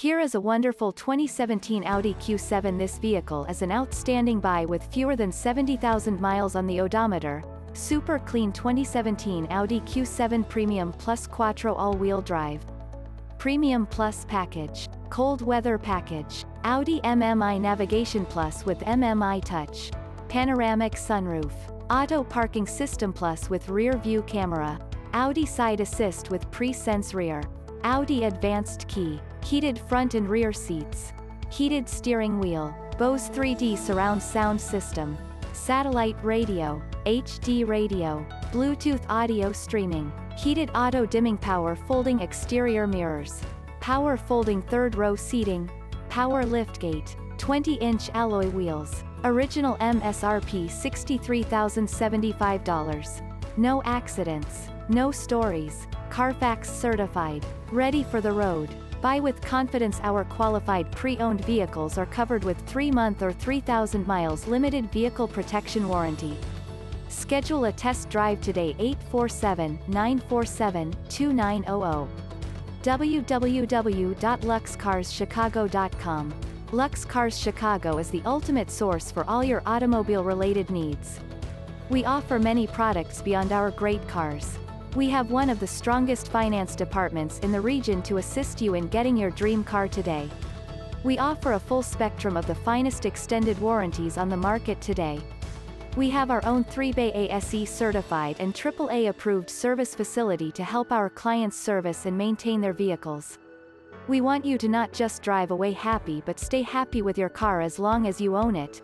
Here is a wonderful 2017 Audi Q7 This vehicle is an outstanding buy with fewer than 70,000 miles on the odometer. Super clean 2017 Audi Q7 Premium Plus Quattro all-wheel drive. Premium Plus package. Cold weather package. Audi MMI Navigation Plus with MMI Touch. Panoramic sunroof. Auto parking system plus with rear view camera. Audi side assist with pre-sense rear. Audi advanced key. Heated front and rear seats. Heated steering wheel. Bose 3D surround sound system. Satellite radio. HD radio. Bluetooth audio streaming. Heated auto dimming power folding exterior mirrors. Power folding third row seating. Power liftgate. 20-inch alloy wheels. Original MSRP $63,075. No accidents. No stories. Carfax certified. Ready for the road. Buy with confidence our qualified pre-owned vehicles are covered with 3-month or 3,000 miles limited vehicle protection warranty. Schedule a test drive today 847-947-2900. www.luxcarschicago.com Lux Cars Chicago is the ultimate source for all your automobile-related needs. We offer many products beyond our great cars. We have one of the strongest finance departments in the region to assist you in getting your dream car today. We offer a full spectrum of the finest extended warranties on the market today. We have our own 3-bay ASE certified and AAA approved service facility to help our clients service and maintain their vehicles. We want you to not just drive away happy but stay happy with your car as long as you own it.